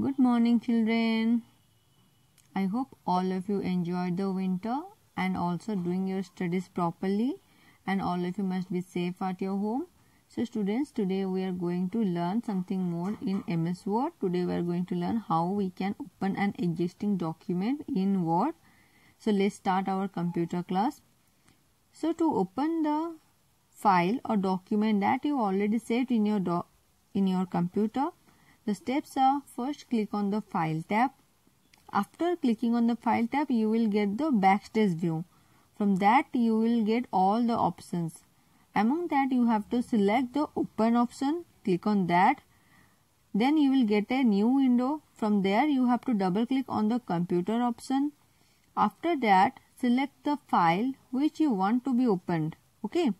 Good morning, children. I hope all of you enjoyed the winter and also doing your studies properly, and all of you must be safe at your home. So, students, today we are going to learn something more in MS Word. Today we are going to learn how we can open an existing document in Word. So, let's start our computer class. So, to open the file or document that you already saved in your in your computer, the steps are first click on the file tab. After clicking on the file tab, you will get the backstage view. From that, you will get all the options. Among that, you have to select the open option. Click on that. Then you will get a new window. From there, you have to double click on the computer option. After that, select the file which you want to be opened. Okay.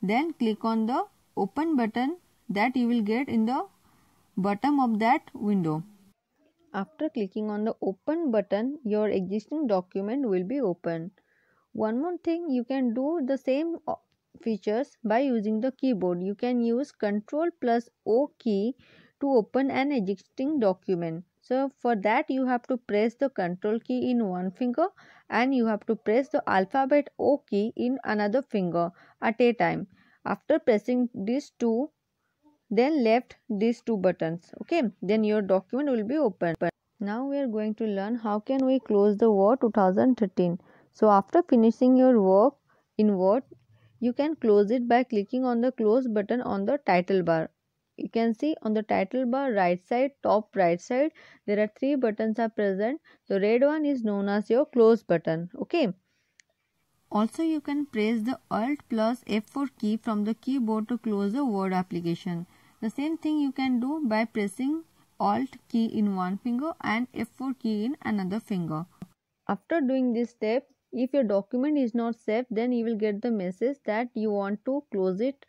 Then click on the open button that you will get in the bottom of that window. After clicking on the open button, your existing document will be open. One more thing, you can do the same uh, features by using the keyboard. You can use Ctrl plus O key to open an existing document. So for that you have to press the control key in one finger and you have to press the alphabet O key in another finger at a time. After pressing these two then left these two buttons okay? Then your document will be open. Now we are going to learn how can we close the word 2013 so after finishing your work in word you can close it by clicking on the close button on the title bar. You can see on the title bar right side top right side there are three buttons are present. The red one is known as your close button okay? Also you can press the alt plus f4 key from the keyboard to close the word application the same thing you can do by pressing Alt key in one finger and F4 key in another finger. After doing this step, if your document is not saved, then you will get the message that you want to close it.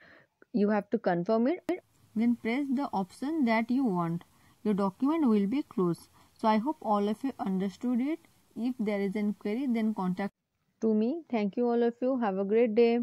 You have to confirm it. Then press the option that you want. Your document will be closed. So I hope all of you understood it. If there is an query, then contact to me. Thank you all of you. Have a great day.